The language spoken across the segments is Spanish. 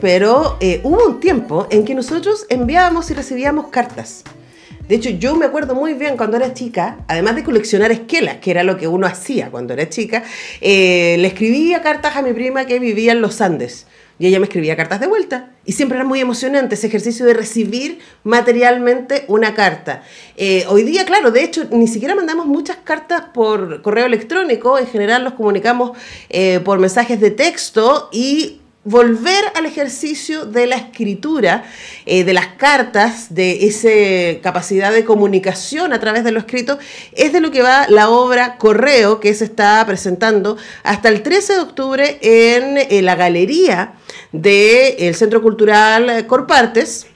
Pero eh, hubo un tiempo en que nosotros enviábamos y recibíamos cartas. De hecho, yo me acuerdo muy bien cuando era chica, además de coleccionar esquelas, que era lo que uno hacía cuando era chica, eh, le escribía cartas a mi prima que vivía en los Andes. Y ella me escribía cartas de vuelta. Y siempre era muy emocionante ese ejercicio de recibir materialmente una carta. Eh, hoy día, claro, de hecho, ni siquiera mandamos muchas cartas por correo electrónico. En general los comunicamos eh, por mensajes de texto y volver al ejercicio de la escritura, eh, de las cartas, de esa capacidad de comunicación a través de lo escrito, es de lo que va la obra Correo, que se está presentando hasta el 13 de octubre en, eh, la galería del Centro Cultural Corpartes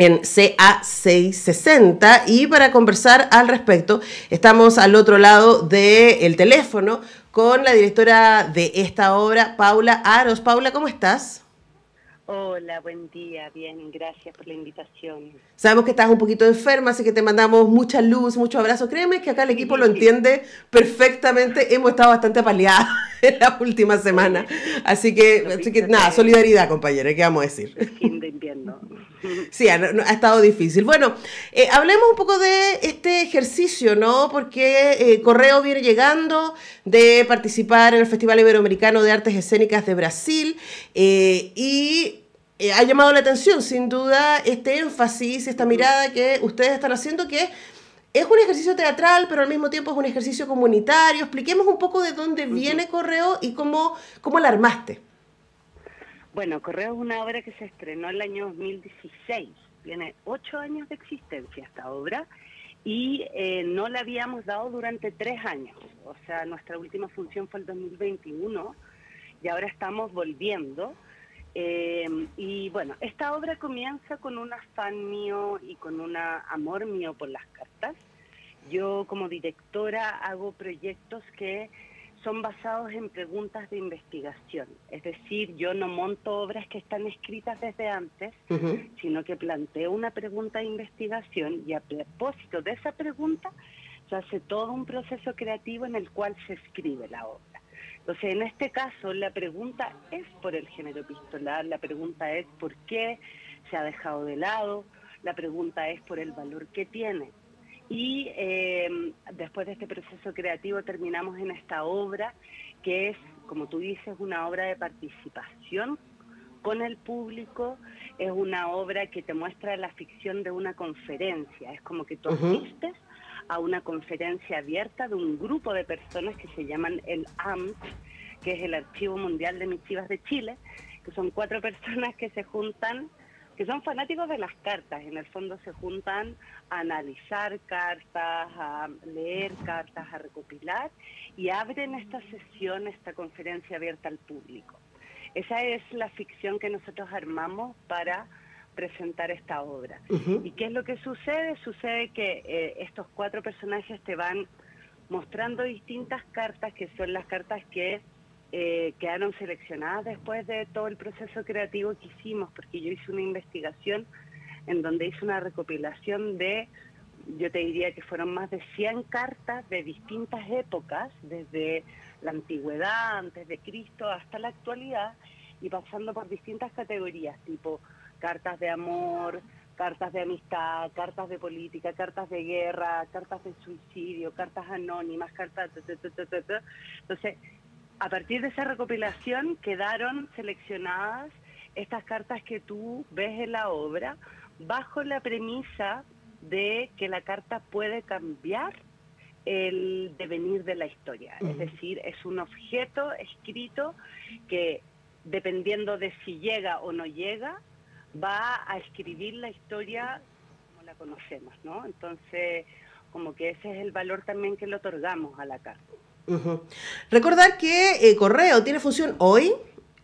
en CA660 y para conversar al respecto estamos al otro lado del teléfono con la directora de esta obra, Paula Aros. Paula, ¿cómo estás? Hola, buen día, bien, gracias por la invitación. Sabemos que estás un poquito enferma, así que te mandamos mucha luz, mucho abrazo. Créeme que acá el equipo lo entiende perfectamente. Hemos estado bastante paliadas en la última semana. Así que, así que nada, solidaridad, compañera, ¿qué vamos a decir? Fin de invierno. Sí, ha, estado difícil. Bueno, eh, hablemos un poco de este ejercicio, ¿no? Porque eh, Correo viene llegando de participar en el Festival Iberoamericano de Artes Escénicas de Brasil eh, y ha llamado la atención, sin duda, este énfasis, esta mirada que ustedes están haciendo, que es un ejercicio teatral, pero al mismo tiempo es un ejercicio comunitario. Expliquemos un poco de dónde viene Correo y cómo, cómo la armaste. Bueno, Correo es una obra que se estrenó en el año 2016. Tiene ocho años de existencia esta obra y eh, no la habíamos dado durante tres años. O sea, nuestra última función fue el 2021 y ahora estamos volviendo. Eh, y bueno, esta obra comienza con un afán mío y con un amor mío por las cartas. Yo como directora hago proyectos que son basados en preguntas de investigación. Es decir, yo no monto obras que están escritas desde antes, sino que planteo una pregunta de investigación y a propósito de esa pregunta se hace todo un proceso creativo en el cual se escribe la obra. Entonces, en este caso, la pregunta es por el género epistolar, la pregunta es por qué se ha dejado de lado, la pregunta es por el valor que tiene. Y em, después de este proceso creativo terminamos en esta obra que es, como tú dices, una obra de participación con el público, es una obra que te muestra la ficción de una conferencia, es como que tú asistes a una conferencia abierta de un grupo de personas que se llaman el AMT, que es el Archivo Mundial de Misivas de Chile, que son cuatro personas que se juntan que son fanáticos de las cartas, en el fondo se juntan a analizar cartas, a leer cartas, a recopilar y abren esta sesión, esta conferencia abierta al público. Esa es la ficción que nosotros armamos para presentar esta obra. ¿Y qué es lo que sucede? Sucede que eh, estos cuatro personajes te van mostrando distintas cartas, que son las cartas que eh, quedaron seleccionadas después de todo el proceso creativo que hicimos, porque yo hice una investigación en donde hice una recopilación de, yo te diría que fueron más de 100 cartas de distintas épocas, desde la antigüedad, antes de Cristo, hasta la actualidad, y pasando por distintas categorías, tipo cartas de amor, cartas de amistad, cartas de política, cartas de guerra, cartas de suicidio, cartas anónimas, cartas... Entonces, a partir de esa recopilación quedaron seleccionadas estas cartas que tú ves en la obra bajo la premisa de que la carta puede cambiar el devenir de la historia. Es decir, es un objeto escrito que dependiendo de si llega o no llega, va a escribir la historia como la conocemos, ¿no? Entonces, como que ese es el valor también que le otorgamos a la carta. Recordar que eh, Correo tiene función hoy,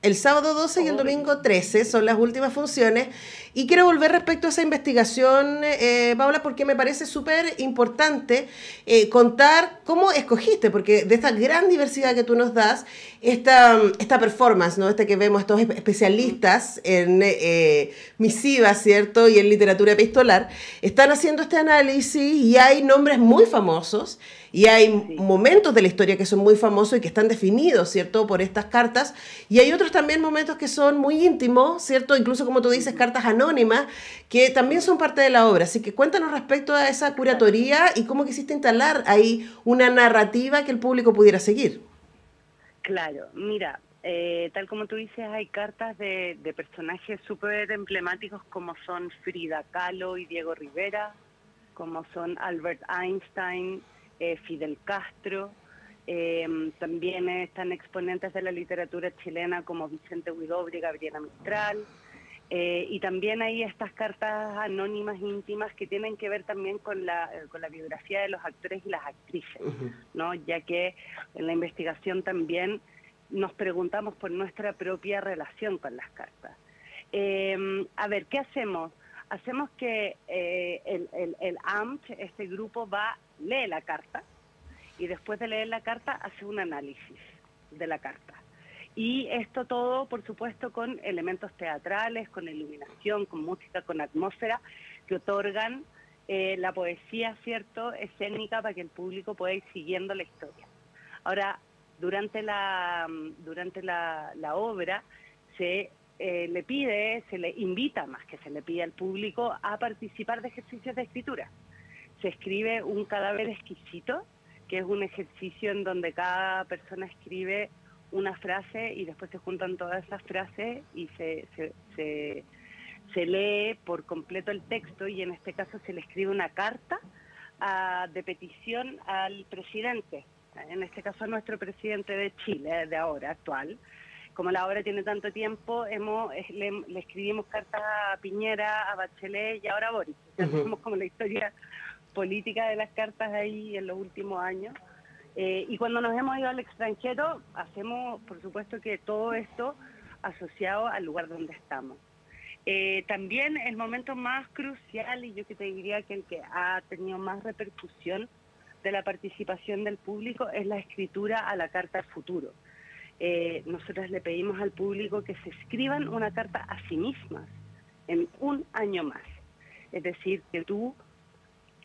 el sábado 12 y el domingo 13 son las últimas funciones. Y quiero volver respecto a esa investigación, eh, Paula, porque me parece súper importante eh, contar cómo escogiste, porque de esta gran diversidad que tú nos das, esta, esta performance, ¿no? Este que vemos, estos especialistas en eh, misiva, ¿cierto? Y en literatura epistolar, están haciendo este análisis y hay nombres muy famosos Y hay momentos de la historia que son muy famosos y que están definidos, ¿cierto?, por estas cartas. Y hay otros también momentos que son muy íntimos, ¿cierto? Incluso, como tú dices, cartas anónimas, que también son parte de la obra. Así que cuéntanos respecto a esa curatoría y cómo quisiste instalar ahí una narrativa que el público pudiera seguir. Claro, mira, eh, tal como tú dices, hay cartas de, personajes súper emblemáticos como son Frida Kahlo y Diego Rivera, como son Albert Einstein, eh, Fidel Castro. Eh, también están exponentes de la literatura chilena como Vicente Huidobro y Gabriela Mistral. y también hay estas cartas anónimas íntimas que tienen que ver también con la, con la biografía de los actores y las actrices, ¿no? ya que en la investigación también nos preguntamos por nuestra propia relación con las cartas. Em, a ver, ¿qué hacemos? Hacemos que eh, el, el, el, AMT, este grupo, va, lee la carta y después de leer la carta hace un análisis de la carta. Y esto todo, por supuesto, con elementos teatrales, con iluminación, con música, con atmósfera, que otorgan eh, la poesía, ¿cierto?, escénica para que el público pueda ir siguiendo la historia. Ahora, durante la, durante la, obra se eh, le pide, se le invita más que se le pide al público a participar de ejercicios de escritura. Se escribe un cadáver exquisito, que es un ejercicio en donde cada persona escribe una frase y después se juntan todas esas frases y se, se, se, lee por completo el texto y en este caso se le escribe una carta ah, de petición al presidente en este caso nuestro presidente de Chile, de ahora, actual. Como la obra tiene tanto tiempo, hemos, le, escribimos cartas a Piñera, a Bachelet y ahora a Boris. Como la historia política de las cartas ahí en los últimos años. Eh, y cuando nos hemos ido al extranjero, hacemos, por supuesto, que todo esto asociado al lugar donde estamos. Eh, también el momento más crucial, y yo que te diría que el que ha tenido más repercusión, de la participación del público es la escritura a la carta al futuro. Eh, nosotros le pedimos al público que se escriban una carta a sí mismas en un año más. Es decir, que tú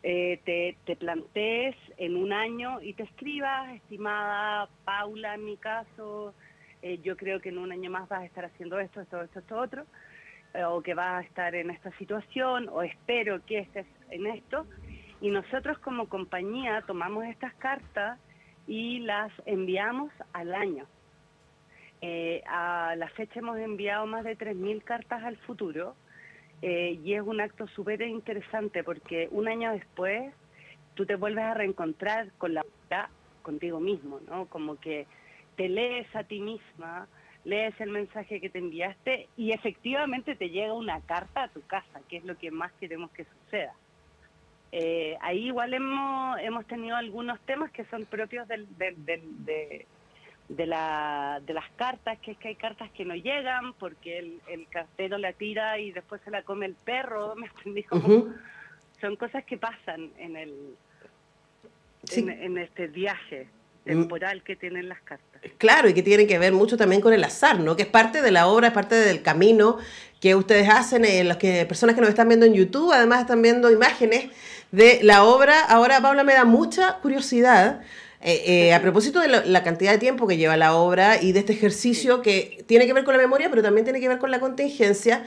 eh, te, te, plantees en un año y te escribas, estimada Paula, en mi caso, eh, yo creo que en un año más vas a estar haciendo esto, esto, esto, esto, otro, o que vas a estar en esta situación, o espero que estés en esto, y nosotros como compañía tomamos estas cartas y las enviamos al año. Eh, a la fecha hemos enviado más de 3.000 cartas al futuro eh, y es un acto súper interesante porque un año después tú te vuelves a reencontrar con la contigo mismo, ¿no? Como que te lees a ti misma, lees el mensaje que te enviaste y efectivamente te llega una carta a tu casa, que es lo que más queremos que suceda. Eh, ahí igual hemos, hemos tenido algunos temas que son propios del, de, de, la, de las cartas, que es que hay cartas que no llegan porque el, el cartero la tira y después se la come el perro, ¿me entendí? Son cosas que pasan en, el, en, este viaje mm. temporal que tienen las cartas. Claro, y que tienen que ver mucho también con el azar, ¿no? Que es parte de la obra, es parte del camino que ustedes hacen, eh, las que, personas que nos están viendo en YouTube, además están viendo imágenes de la obra. Ahora, Paula, me da mucha curiosidad. Eh, eh, a propósito de la, cantidad de tiempo que lleva la obra y de este ejercicio que tiene que ver con la memoria, pero también tiene que ver con la contingencia,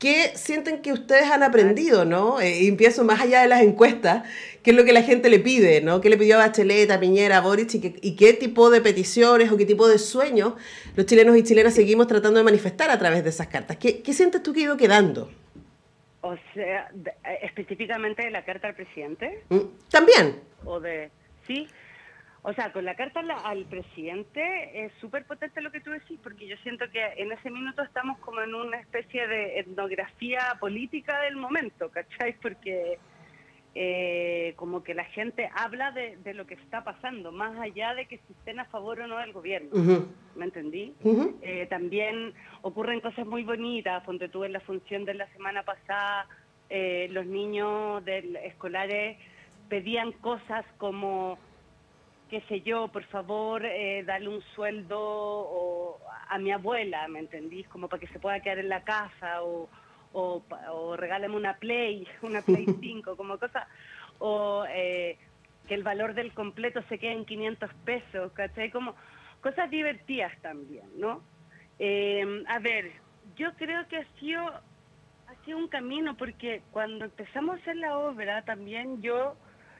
¿qué sienten que ustedes han aprendido, no? Eh, y empiezo más allá de las encuestas, ¿qué es lo que la gente le pide, no? ¿Qué le pidió a Bachelet, a Piñera, a Boric y, qué tipo de peticiones o qué tipo de sueños los chilenos y chilenas seguimos tratando de manifestar a través de esas cartas? ¿Qué, qué sientes tú que ha ido quedando? O sea, específicamente de la carta al presidente. Mm, también. O de, sí. O sea, con la carta al presidente es súper potente lo que tú decís, porque yo siento que en ese minuto estamos como en una especie de etnografía política del momento, ¿cachai? Porque eh, como que la gente habla de, lo que está pasando, más allá de que si estén a favor o no del gobierno. ¿Me entendí? Eh, también ocurren cosas muy bonitas, donde tuve en la función de la semana pasada, eh, los niños del, escolares pedían cosas como, qué sé yo, por favor, darle un sueldo a mi abuela, ¿me entendís? Como para que se pueda quedar en la casa o o, o regálame una Play, una Play 5, como cosa, o eh, que el valor del completo se quede en 500 pesos, ¿cachai? Como cosas divertidas también, ¿no? Eh, a ver, yo creo que ha sido, ha sido un camino, porque cuando empezamos a hacer la obra también yo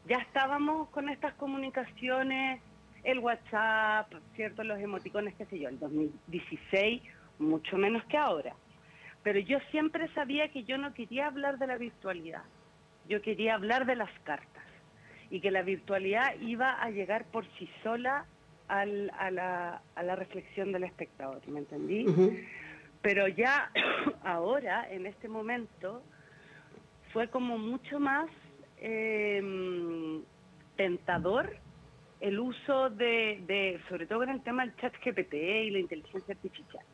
ya estábamos con estas comunicaciones, el WhatsApp, ¿cierto? Los emoticones, qué sé yo, el 2016, mucho menos que ahora. Pero yo siempre sabía que yo no quería hablar de la virtualidad, yo quería hablar de las cartas y que la virtualidad iba a llegar por sí sola al, a, la, a, la, reflexión del espectador, ¿me entendí? Pero ya ahora, en este momento, fue como mucho más eh, tentador el uso de, de, sobre todo en el tema del chat GPT y la inteligencia artificial.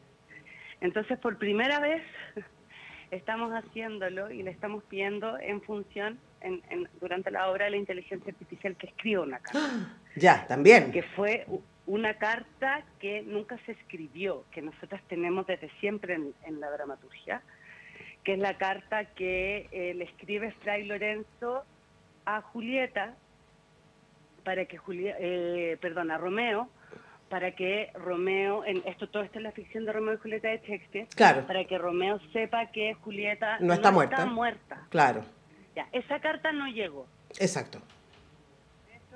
Entonces, por primera vez, estamos haciéndolo y le estamos pidiendo en función, en, en, durante la obra de la inteligencia artificial, que escriba una carta. Ya, también. Que fue una carta que nunca se escribió, que nosotras tenemos desde siempre en, en la dramaturgia, que es la carta que eh, le escribe Fray Lorenzo a Julieta, para que Julieta, eh, perdón, a Romeo, para que Romeo, en esto todo esto es la ficción de Romeo y Julieta de Shakespeare, claro. para que Romeo sepa que Julieta no está, no muerta. está muerta. Claro. Ya, esa carta no llegó. Exacto.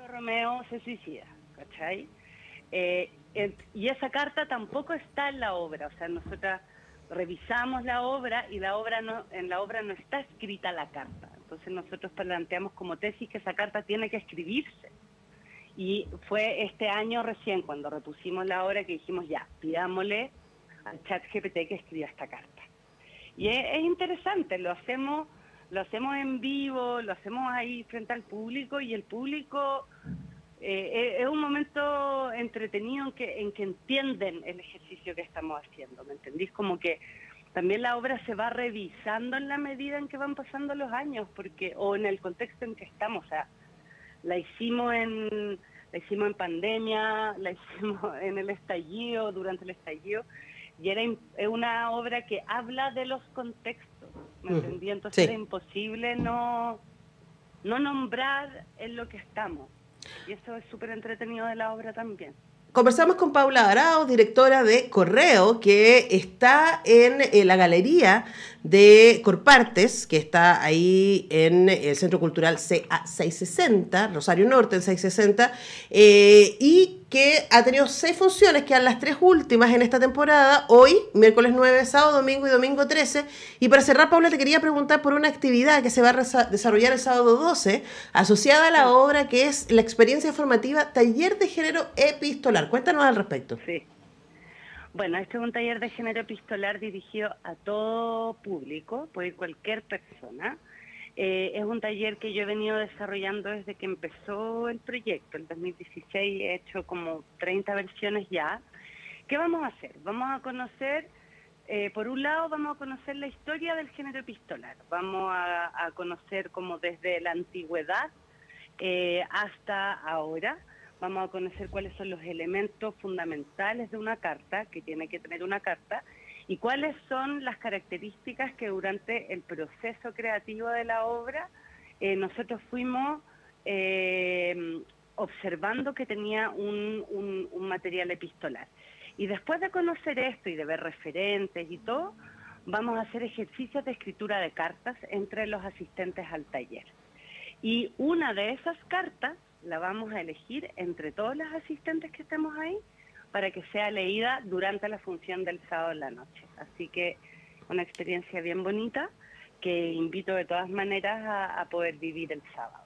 Romeo se suicida, ¿cachai? Eh, y esa carta tampoco está en la obra, o sea, nosotras revisamos la obra y la obra no, en la obra no está escrita la carta. Entonces nosotros planteamos como tesis que esa carta tiene que escribirse. Y fue este año recién cuando repusimos la obra que dijimos ya, pidámosle al chat GPT que escriba esta carta. Y es, es interesante, lo hacemos, lo hacemos en vivo, lo hacemos ahí frente al público y el público eh, es un momento entretenido en que, en que entienden el ejercicio que estamos haciendo, ¿me entendís? Como que también la obra se va revisando en la medida en que van pasando los años, porque o en el contexto en que estamos, o sea, la hicimos en la hicimos en pandemia, la hicimos en el estallido, durante el estallido, y era una obra que habla de los contextos, ¿me entendí? Entonces Sí. era imposible no, no nombrar en lo que estamos. Y eso es súper entretenido de la obra también. Conversamos con Paula Arao, directora de Correo, que está en, eh, la galería de Corpartes, que está ahí en el Centro Cultural CA 660, Rosario Norte en 660, eh, y que ha tenido seis funciones, que eran las tres últimas en esta temporada, hoy, miércoles 9, sábado, domingo y domingo 13. Y para cerrar, Paula, te quería preguntar por una actividad que se va a desarrollar el sábado 12, asociada a la obra que es la experiencia formativa Taller de Género Epistolar. Cuéntanos al respecto. Sí. Bueno, este es un taller de género epistolar dirigido a todo público, puede ir cualquier persona. Eh, es un taller que yo he venido desarrollando desde que empezó el proyecto, el 2016, he hecho como 30 versiones ya. ¿Qué vamos a hacer? Vamos a conocer, eh, por un lado, vamos a conocer la historia del género epistolar, vamos a, conocer como desde la antigüedad eh, hasta ahora. Vamos a conocer cuáles son los elementos fundamentales de una carta, que tiene que tener una carta, y cuáles son las características que durante el proceso creativo de la obra eh, nosotros fuimos eh, observando que tenía un, material epistolar. Y después de conocer esto y de ver referentes y todo, vamos a hacer ejercicios de escritura de cartas entre los asistentes al taller. Y una de esas cartas la vamos a elegir entre todos los asistentes que estemos ahí para que sea leída durante la función del sábado en la noche. Así que una experiencia bien bonita que invito de todas maneras a, poder vivir el sábado.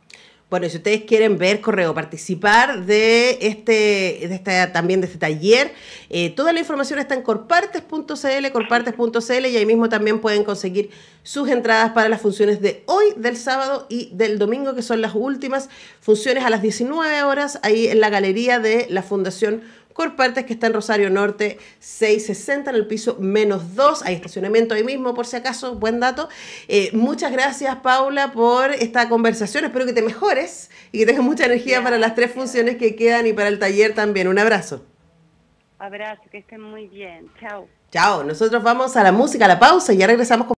Bueno, si ustedes quieren ver correo, participar de este, de esta, también de este taller, eh, toda la información está en corpartes.cl, corpartes.cl y ahí mismo también pueden conseguir sus entradas para las funciones de hoy, del sábado y del domingo, que son las últimas funciones a las 19 horas, ahí en la galería de la Fundación Corpartes, que está en Rosario Norte 660, en el piso menos 2. Hay estacionamiento ahí mismo, por si acaso, buen dato. Eh, muchas gracias, Paula, por esta conversación. Espero que te mejores y que tengas mucha energía para las tres funciones que quedan y para el taller también. Un abrazo. Abrazo, que estén muy bien. Chao. Chao. Nosotros vamos a la música, a la pausa y ya regresamos con